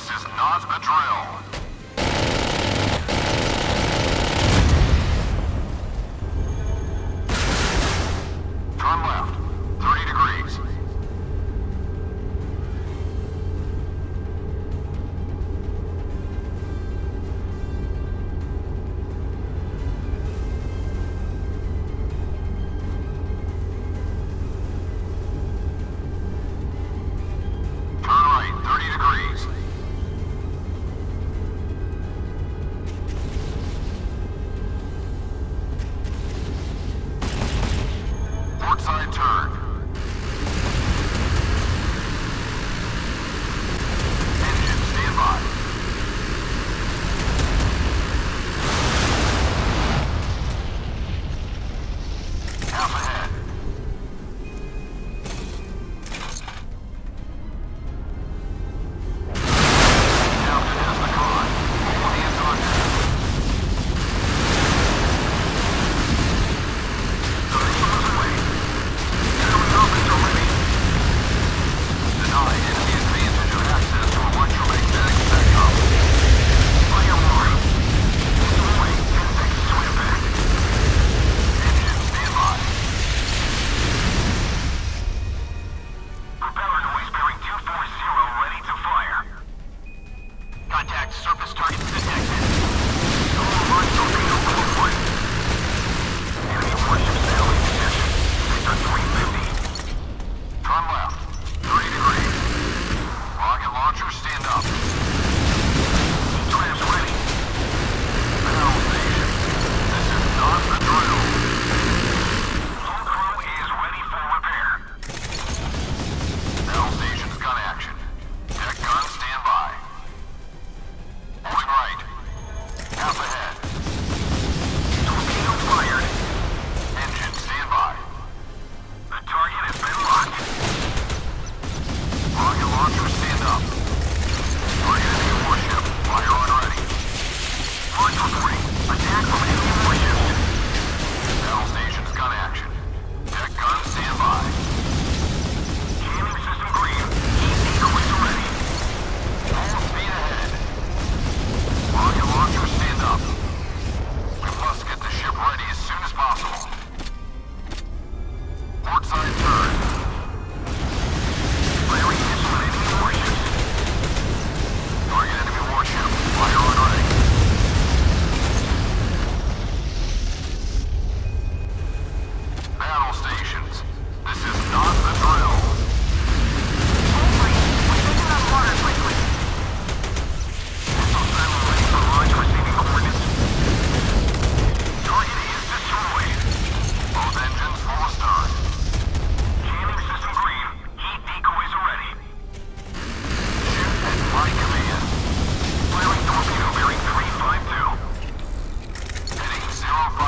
This is not a drill.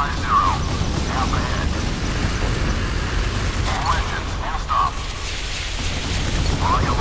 All engines, full stop. All your